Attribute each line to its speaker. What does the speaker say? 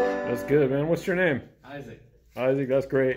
Speaker 1: That's good, man. What's your name?
Speaker 2: Isaac.
Speaker 1: Isaac, that's great.